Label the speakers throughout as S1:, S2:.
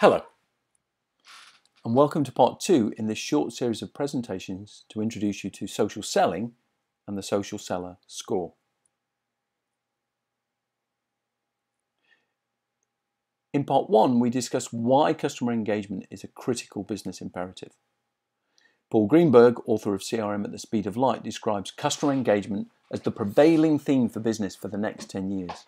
S1: Hello, and welcome to part two in this short series of presentations to introduce you to social selling and the social seller score. In part one, we discussed why customer engagement is a critical business imperative. Paul Greenberg, author of CRM at the Speed of Light, describes customer engagement as the prevailing theme for business for the next 10 years.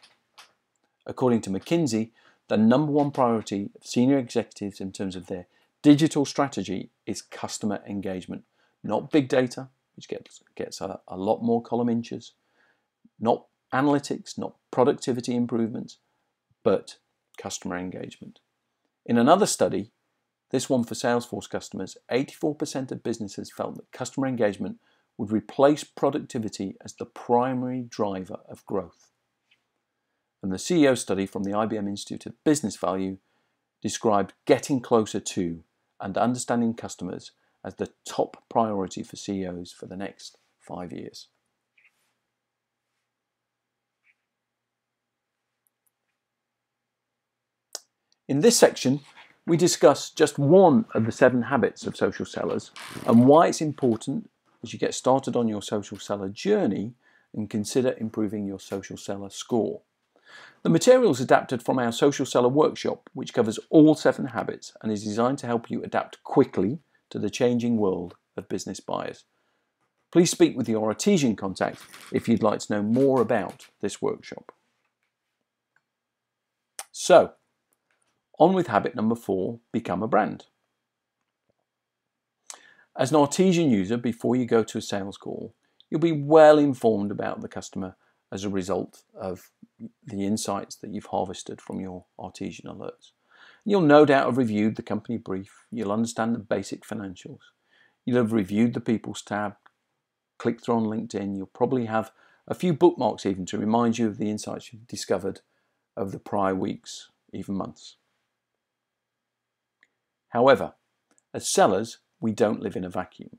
S1: According to McKinsey, the number one priority of senior executives in terms of their digital strategy is customer engagement, not big data, which gets, gets a, a lot more column inches, not analytics, not productivity improvements, but customer engagement. In another study, this one for Salesforce customers, 84% of businesses felt that customer engagement would replace productivity as the primary driver of growth and the CEO study from the IBM Institute of Business Value described getting closer to and understanding customers as the top priority for CEOs for the next five years. In this section, we discuss just one of the seven habits of social sellers and why it's important as you get started on your social seller journey and consider improving your social seller score. The material is adapted from our Social Seller workshop, which covers all seven habits and is designed to help you adapt quickly to the changing world of business buyers. Please speak with your Artesian contact if you'd like to know more about this workshop. So, on with habit number four become a brand. As an Artesian user, before you go to a sales call, you'll be well informed about the customer as a result of the insights that you've harvested from your Artesian alerts. You'll no doubt have reviewed the company brief, you'll understand the basic financials, you'll have reviewed the People's tab, clicked through on LinkedIn, you'll probably have a few bookmarks even to remind you of the insights you've discovered over the prior weeks, even months. However, as sellers, we don't live in a vacuum.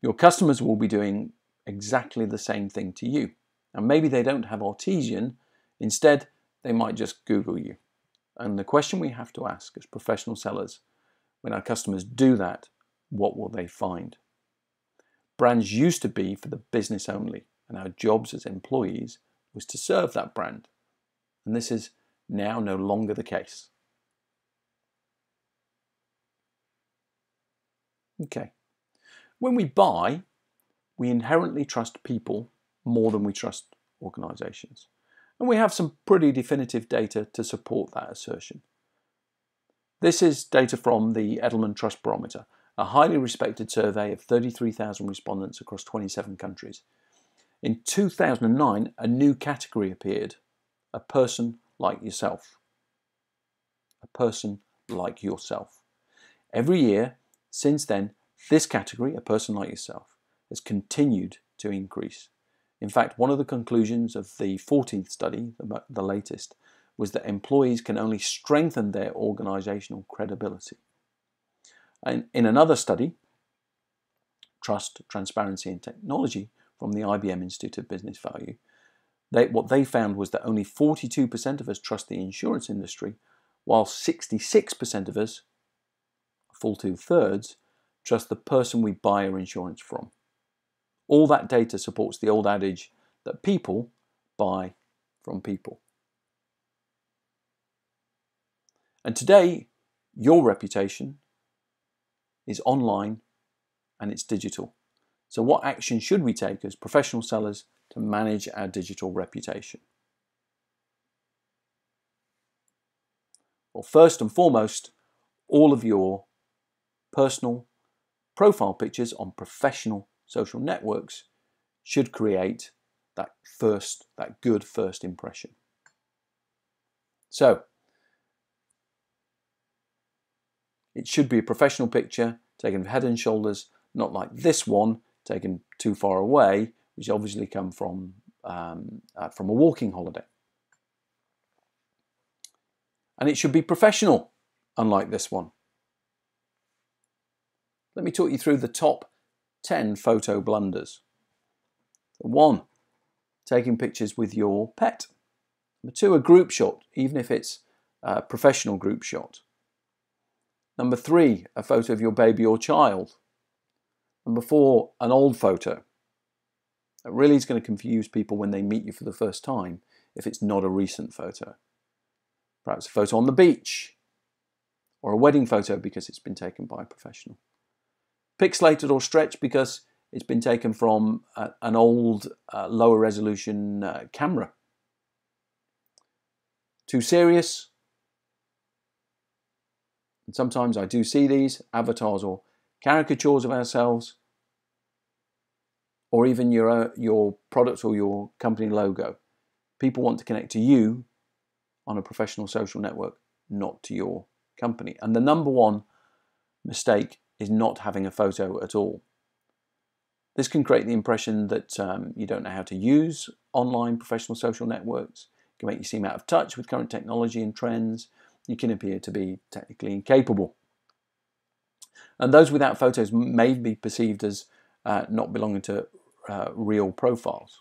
S1: Your customers will be doing exactly the same thing to you. And maybe they don't have Artesian, instead, they might just Google you. And the question we have to ask as professional sellers when our customers do that, what will they find? Brands used to be for the business only, and our jobs as employees was to serve that brand. And this is now no longer the case. Okay. When we buy, we inherently trust people more than we trust organisations. And we have some pretty definitive data to support that assertion. This is data from the Edelman Trust Barometer, a highly respected survey of 33,000 respondents across 27 countries. In 2009, a new category appeared a person like yourself. A person like yourself. Every year since then, this category, a person like yourself, has continued to increase. In fact, one of the conclusions of the 14th study, the latest, was that employees can only strengthen their organizational credibility. In another study, Trust, Transparency and Technology from the IBM Institute of Business Value, they, what they found was that only 42% of us trust the insurance industry, while 66% of us, full two thirds, trust the person we buy our insurance from. All that data supports the old adage that people buy from people. And today, your reputation is online and it's digital. So, what action should we take as professional sellers to manage our digital reputation? Well, first and foremost, all of your personal profile pictures on professional social networks should create that first, that good first impression. So, it should be a professional picture taken head and shoulders, not like this one taken too far away, which obviously come from um, uh, from a walking holiday. And it should be professional, unlike this one. Let me talk you through the top 10 photo blunders. One, taking pictures with your pet. Number two, a group shot, even if it's a professional group shot. Number three, a photo of your baby or child. Number four, an old photo. That really is going to confuse people when they meet you for the first time if it's not a recent photo. Perhaps a photo on the beach or a wedding photo because it's been taken by a professional. Pixelated or stretched because it's been taken from a, an old uh, lower resolution uh, camera. Too serious? And sometimes I do see these avatars or caricatures of ourselves or even your, uh, your product or your company logo. People want to connect to you on a professional social network, not to your company. And the number one mistake is not having a photo at all. This can create the impression that um, you don't know how to use online professional social networks. It can make you seem out of touch with current technology and trends. You can appear to be technically incapable. And those without photos may be perceived as uh, not belonging to uh, real profiles.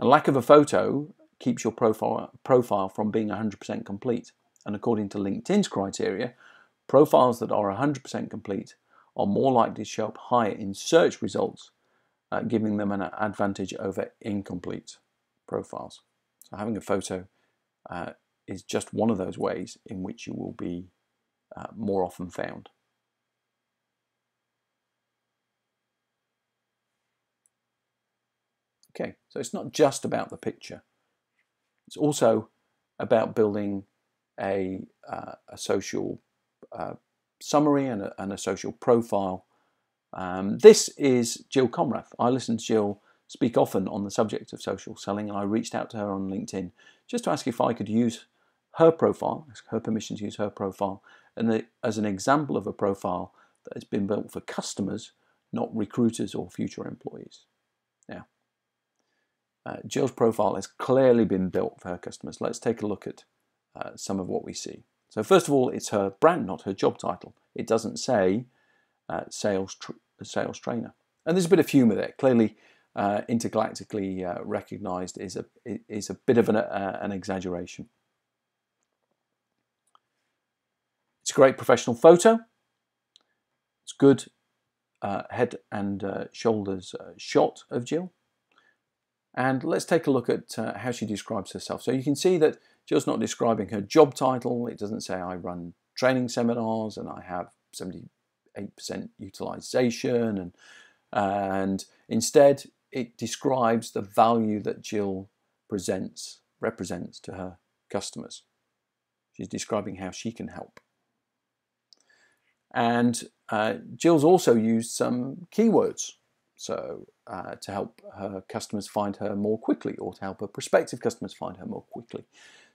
S1: A lack of a photo keeps your profile, profile from being 100% complete. And according to LinkedIn's criteria, profiles that are 100% complete are more likely to show up higher in search results uh, giving them an advantage over incomplete profiles. So having a photo uh, is just one of those ways in which you will be uh, more often found. Okay, so it's not just about the picture. It's also about building a, uh, a social uh, summary and a, and a social profile um, this is Jill Konrath. I listen to Jill speak often on the subject of social selling, and I reached out to her on LinkedIn just to ask if I could use her profile, ask her permission to use her profile, and the, as an example of a profile that has been built for customers, not recruiters or future employees. Now, uh, Jill's profile has clearly been built for her customers. Let's take a look at uh, some of what we see. So first of all, it's her brand, not her job title. It doesn't say uh, sales tr sales trainer. And there's a bit of humour there. Clearly, uh, intergalactically uh, recognised is a is a bit of an, uh, an exaggeration. It's a great professional photo. It's good uh, head and uh, shoulders shot of Jill. And let's take a look at how she describes herself. So you can see that Jill's not describing her job title. It doesn't say I run training seminars and I have 70 8% utilization and and instead it describes the value that Jill presents represents to her customers. She's describing how she can help. And uh, Jill's also used some keywords so uh, to help her customers find her more quickly or to help her prospective customers find her more quickly.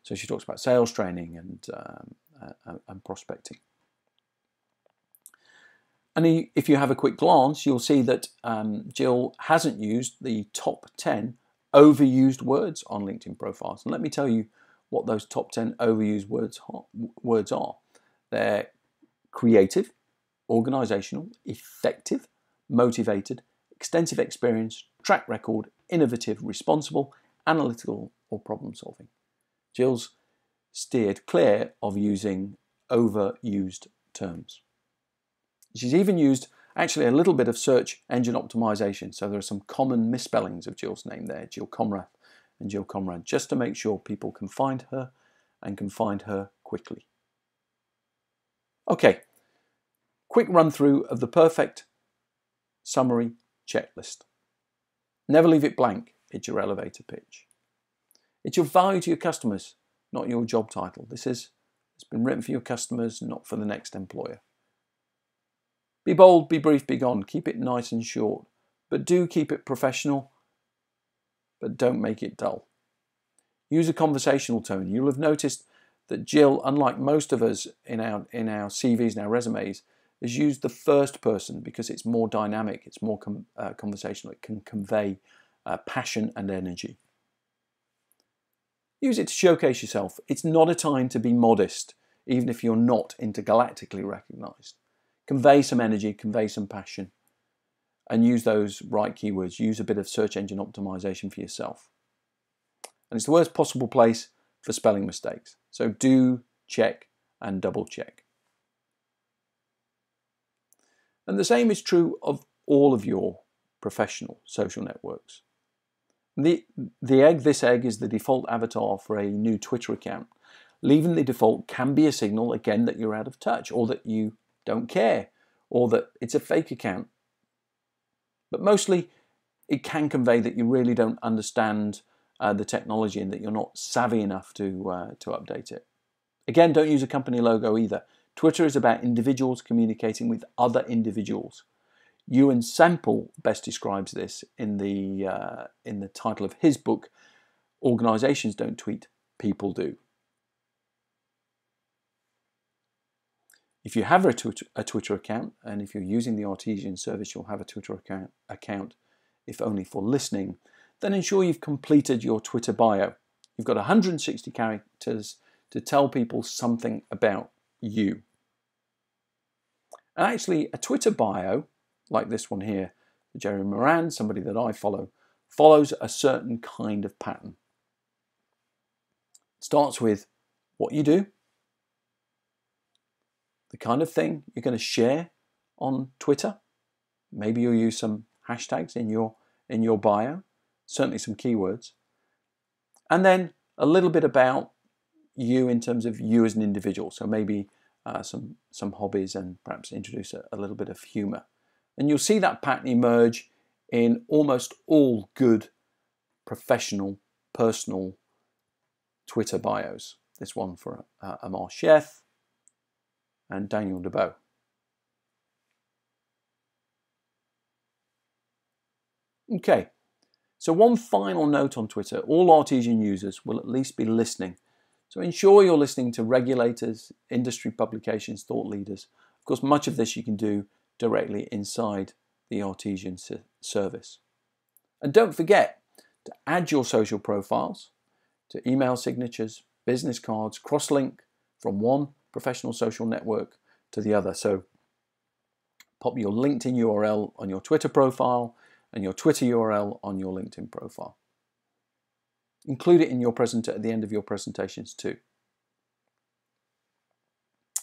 S1: So she talks about sales training and, um, uh, and prospecting. And if you have a quick glance, you'll see that um, Jill hasn't used the top 10 overused words on LinkedIn profiles. And let me tell you what those top 10 overused words, words are. They're creative, organizational, effective, motivated, extensive experience, track record, innovative, responsible, analytical, or problem solving. Jill's steered clear of using overused terms. She's even used actually a little bit of search engine optimization. So there are some common misspellings of Jill's name there, Jill Comrath and Jill Comrade, just to make sure people can find her and can find her quickly. Okay, quick run through of the perfect summary checklist. Never leave it blank, it's your elevator pitch. It's your value to your customers, not your job title. This is it's been written for your customers, not for the next employer. Be bold, be brief, be gone. Keep it nice and short. But do keep it professional, but don't make it dull. Use a conversational tone. You'll have noticed that Jill, unlike most of us in our, in our CVs and our resumes, has used the first person because it's more dynamic, it's more com uh, conversational, it can convey uh, passion and energy. Use it to showcase yourself. It's not a time to be modest, even if you're not intergalactically recognized convey some energy, convey some passion, and use those right keywords. Use a bit of search engine optimization for yourself. And it's the worst possible place for spelling mistakes. So do check and double check. And the same is true of all of your professional social networks. The, the egg, this egg is the default avatar for a new Twitter account. Leaving the default can be a signal, again, that you're out of touch or that you don't care or that it's a fake account. But mostly, it can convey that you really don't understand uh, the technology and that you're not savvy enough to, uh, to update it. Again, don't use a company logo either. Twitter is about individuals communicating with other individuals. Euan Semple best describes this in the, uh, in the title of his book, Organizations Don't Tweet, People Do. If you have a Twitter, a Twitter, account, and if you're using the Artesian service, you'll have a Twitter account, account, if only for listening, then ensure you've completed your Twitter bio. You've got 160 characters to tell people something about you. And actually, a Twitter bio, like this one here, Jerry Moran, somebody that I follow, follows a certain kind of pattern. It starts with what you do, the kind of thing you're going to share on Twitter. Maybe you'll use some hashtags in your in your bio, certainly some keywords. And then a little bit about you in terms of you as an individual. So maybe uh, some some hobbies and perhaps introduce a, a little bit of humor. And you'll see that pattern emerge in almost all good professional, personal Twitter bios. This one for uh, Amar Sheth and Daniel Debow. Okay, so one final note on Twitter. All Artesian users will at least be listening. So ensure you're listening to regulators, industry publications, thought leaders. Of course, much of this you can do directly inside the Artesian service. And don't forget to add your social profiles to email signatures, business cards, cross-link from one professional social network to the other. So pop your LinkedIn URL on your Twitter profile and your Twitter URL on your LinkedIn profile. Include it in your present at the end of your presentations too.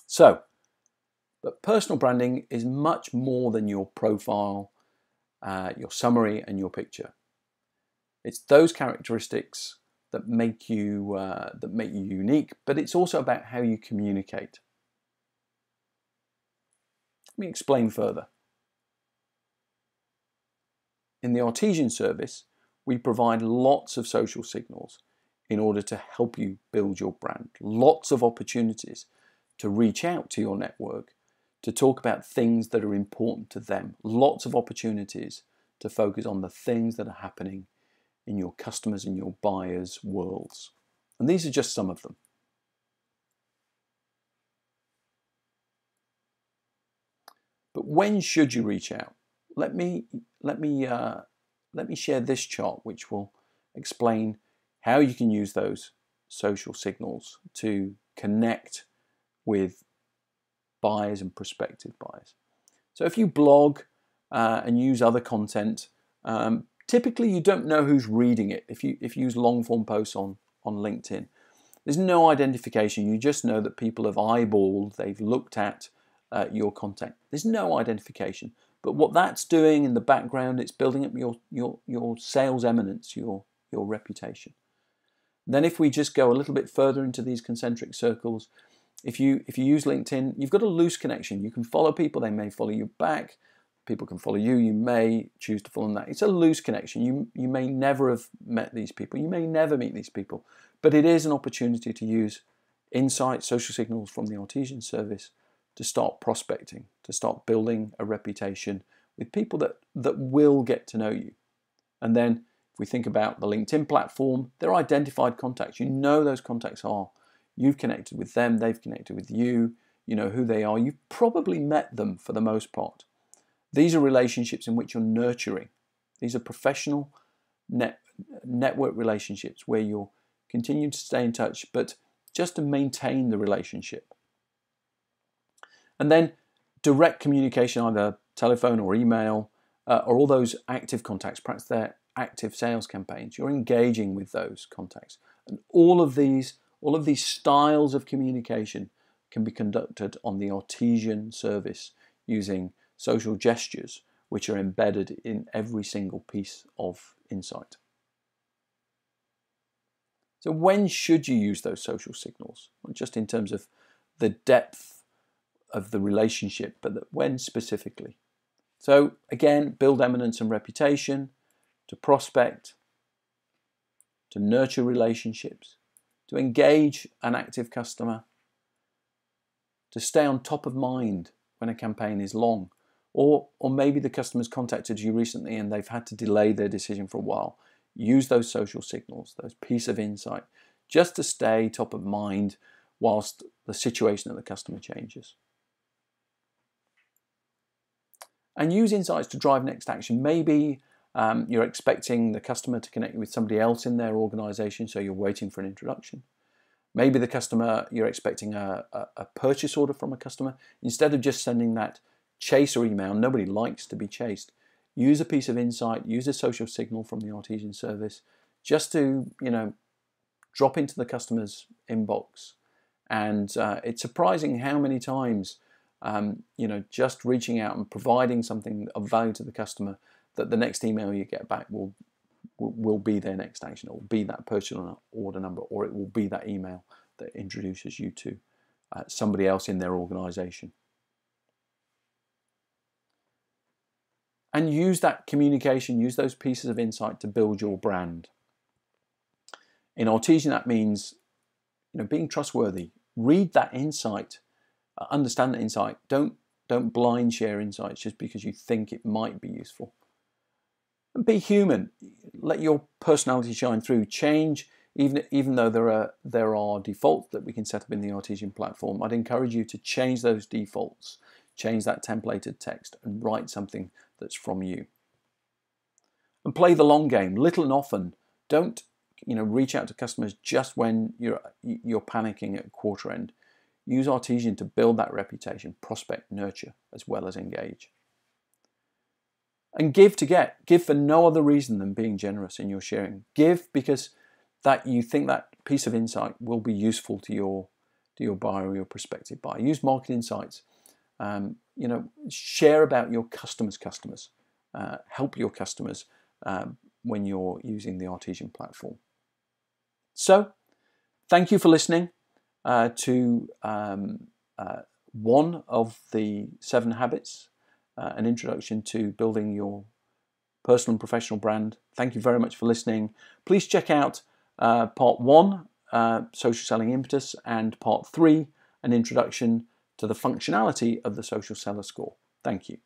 S1: So, but personal branding is much more than your profile, uh, your summary, and your picture. It's those characteristics that make you uh, that make you unique, but it's also about how you communicate. Let me explain further. In the Artesian service, we provide lots of social signals in order to help you build your brand. Lots of opportunities to reach out to your network, to talk about things that are important to them. Lots of opportunities to focus on the things that are happening in your customers and your buyers' worlds. And these are just some of them. But when should you reach out? Let me let me uh, let me share this chart, which will explain how you can use those social signals to connect with buyers and prospective buyers. So if you blog uh, and use other content, um, typically you don't know who's reading it. If you if you use long form posts on on LinkedIn, there's no identification. You just know that people have eyeballed, they've looked at uh, your content. There's no identification. But what that's doing in the background, it's building up your, your, your sales eminence, your, your reputation. Then if we just go a little bit further into these concentric circles, if you if you use LinkedIn, you've got a loose connection. You can follow people, they may follow you back. People can follow you, you may choose to follow them that. It's a loose connection. You you may never have met these people, you may never meet these people, but it is an opportunity to use insight, social signals from the Artesian service to start prospecting, to start building a reputation with people that, that will get to know you. And then if we think about the LinkedIn platform, they're identified contacts. You know those contacts are. You've connected with them, they've connected with you, you know who they are. You've probably met them for the most part. These are relationships in which you're nurturing. These are professional net, network relationships where you're continuing to stay in touch, but just to maintain the relationship. And then direct communication, either telephone or email, uh, or all those active contacts, perhaps they're active sales campaigns. You're engaging with those contacts. And all of these, all of these styles of communication can be conducted on the Artesian service using social gestures which are embedded in every single piece of insight. So, when should you use those social signals? Not just in terms of the depth of the relationship, but when specifically. So, again, build eminence and reputation, to prospect, to nurture relationships, to engage an active customer, to stay on top of mind when a campaign is long. Or, or maybe the customer's contacted you recently and they've had to delay their decision for a while. Use those social signals, those piece of insight, just to stay top of mind whilst the situation of the customer changes. And use insights to drive next action. Maybe um, you're expecting the customer to connect with somebody else in their organization, so you're waiting for an introduction. Maybe the customer, you're expecting a, a, a, purchase order from a customer. Instead of just sending that chaser email, nobody likes to be chased. Use a piece of insight, use a social signal from the Artesian service just to, you know, drop into the customer's inbox. And uh, it's surprising how many times, um, you know, just reaching out and providing something of value to the customer that the next email you get back will will be their next action. Will be that personal order number, or it will be that email that introduces you to uh, somebody else in their organization. And use that communication, use those pieces of insight to build your brand. In Artesian, that means you know, being trustworthy. Read that insight, uh, understand that insight. Don't, don't blind share insights just because you think it might be useful and be human. Let your personality shine through. Change, even even though there are there are defaults that we can set up in the Artesian platform. I'd encourage you to change those defaults, change that templated text, and write something that's from you. And play the long game, little and often. Don't you know reach out to customers just when you're you're panicking at quarter end. Use Artesian to build that reputation, prospect, nurture, as well as engage. And give to get. Give for no other reason than being generous in your sharing. Give because that you think that piece of insight will be useful to your to your buyer or your prospective buyer. Use market insights. Um, you know, share about your customers' customers. Uh, help your customers um, when you're using the Artesian platform. So, thank you for listening uh, to um, uh, one of the seven habits uh, an introduction to building your personal and professional brand. Thank you very much for listening. Please check out uh, part one, uh, Social Selling Impetus, and part three, an introduction to the functionality of the Social Seller Score. Thank you.